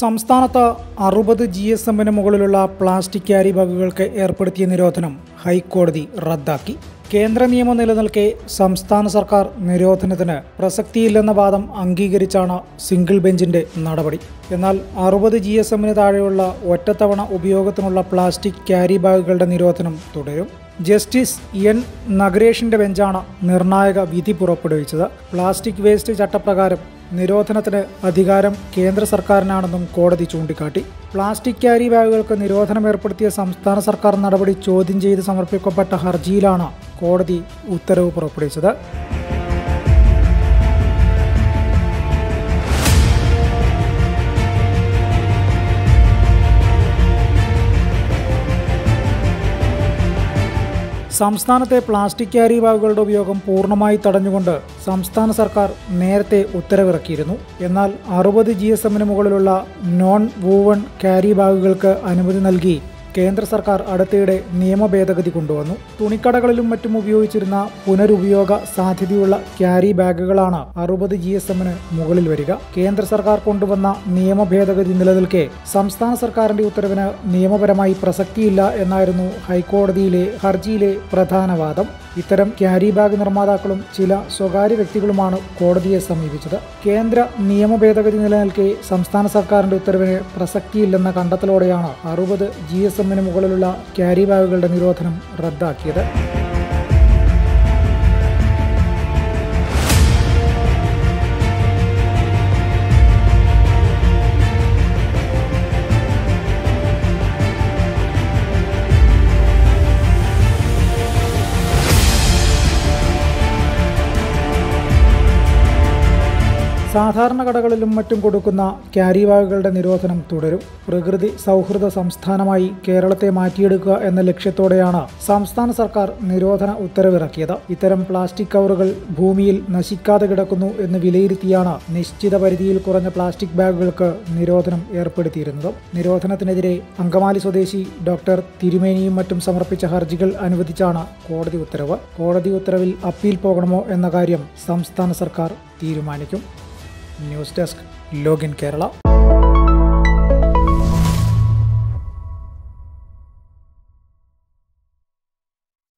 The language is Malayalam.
സംസ്ഥാനത്ത് അറുപത് ജി എസ് എമ്മിന് മുകളിലുള്ള പ്ലാസ്റ്റിക് ക്യാരി ബാഗുകൾക്ക് ഏർപ്പെടുത്തിയ നിരോധനം ഹൈക്കോടതി റദ്ദാക്കി. കേന്ദ്ര നിയമം നിലനിൽക്കെ സംസ്ഥാന സർക്കാർ നിരോധനത്തിന് പ്രസക്തിയില്ലെന്ന വാദം അംഗീകരിച്ചാണ് സിംഗിൾ ബെഞ്ചിന്റെ നടപടി. എന്നാൽ അറുപത് ജി എസ് എമ്മിന് താഴെയുള്ള ഒറ്റത്തവണ ഉപയോഗത്തിനുള്ള പ്ലാസ്റ്റിക് ക്യാരി ബാഗുകളുടെ നിരോധനം തുടരും. Justice N. നഗരേഷിന്റെ ബെഞ്ചാണ് നിർണായക വിധി പുറപ്പെടുവിച്ചത്. പ്ലാസ്റ്റിക് വേസ്റ്റ് ചട്ടപ്രകാരം നിരോധനത്തിന് അധികാരം കേന്ദ്ര സർക്കാരിനാണെന്നും കോടതി ചൂണ്ടിക്കാട്ടി. പ്ലാസ്റ്റിക് ക്യാരി ബാഗുകൾക്ക് നിരോധനം ഏർപ്പെടുത്തിയ സംസ്ഥാന സർക്കാർ നടപടി ചോദ്യം ചെയ്ത് സമർപ്പിക്കപ്പെട്ട ഹർജിയിലാണ് കോടതി ഉത്തരവ് പുറപ്പെടുവിച്ചത്. സംസ്ഥാനത്തെ പ്ലാസ്റ്റിക് ക്യാരി ബാഗുകളുടെ ഉപയോഗം പൂർണമായി തടഞ്ഞുകൊണ്ട് സംസ്ഥാന സർക്കാർ നേരത്തെ ഉത്തരവിറക്കിയിരുന്നു. എന്നാൽ അറുപത് ജി എസ് എമ്മിന് മുകളിലുള്ള നോൺ വൂവൺ ക്യാരി ബാഗുകൾക്ക് അനുമതി നൽകി കേന്ദ്ര സർക്കാർ അടുത്തിടെ നിയമ ഭേദഗതി കൊണ്ടുവന്നു. തുണിക്കടകളിലും മറ്റും ഉപയോഗിച്ചിരുന്ന പുനരുപയോഗ സാധ്യതയുള്ള ക്യാരി ബാഗുകളാണ് അറുപത് ജി എസ് എമ്മിന് മുകളിൽ വരിക. കേന്ദ്ര സർക്കാർ കൊണ്ടുവന്ന നിയമ ഭേദഗതി നിലനിൽക്കെ സംസ്ഥാന സർക്കാരിന്റെ ഉത്തരവിന് നിയമപരമായി പ്രസക്തിയില്ല എന്നായിരുന്നു ഹൈക്കോടതിയിലെ ഹർജിയിലെ പ്രധാന വാദം. ഇത്തരം ക്യാരി ബാഗ് നിർമ്മാതാക്കളും ചില സ്വകാര്യ വ്യക്തികളുമാണ് കോടതിയെ സമീപിച്ചത്. കേന്ദ്ര നിയമ ഭേദഗതി നിലനിൽക്കെ സംസ്ഥാന സർക്കാരിന്റെ ഉത്തരവിന് പ്രസക്തിയില്ലെന്ന കണ്ടെത്തലോടെയാണ് അറുപത് ജി എസ് എമ്മിന് മുകളിലുള്ള ക്യാരി ബാഗുകളുടെ നിരോധനം റദ്ദാക്കിയത്. സാധാരണ കടകളിലും മറ്റും കൊടുക്കുന്ന ക്യാരി ബാഗുകളുടെ നിരോധനം തുടരും. പ്രകൃതി സൗഹൃദ സംസ്ഥാനമായി കേരളത്തെ മാറ്റിയെടുക്കുക എന്ന ലക്ഷ്യത്തോടെയാണ് സംസ്ഥാന സർക്കാർ നിരോധന ഉത്തരവിറക്കിയത്. ഇത്തരം പ്ലാസ്റ്റിക് കവറുകൾ ഭൂമിയിൽ നശിക്കാതെ കിടക്കുന്നു എന്ന് വിലയിരുത്തിയാണ് നിശ്ചിത പരിധിയിൽ കുറഞ്ഞ പ്ലാസ്റ്റിക് ബാഗുകൾക്ക് നിരോധനം ഏർപ്പെടുത്തിയിരുന്നത്. നിരോധനത്തിനെതിരെ അങ്കമാലി സ്വദേശി ഡോക്ടർ തിരുമേനിയും മറ്റും സമർപ്പിച്ച ഹർജികൾ അനുവദിച്ചാണ് കോടതി ഉത്തരവ്. കോടതി ഉത്തരവിൽ അപ്പീൽ പോകണമോ എന്ന കാര്യം സംസ്ഥാന സർക്കാർ തീരുമാനിക്കും. News desk login Kerala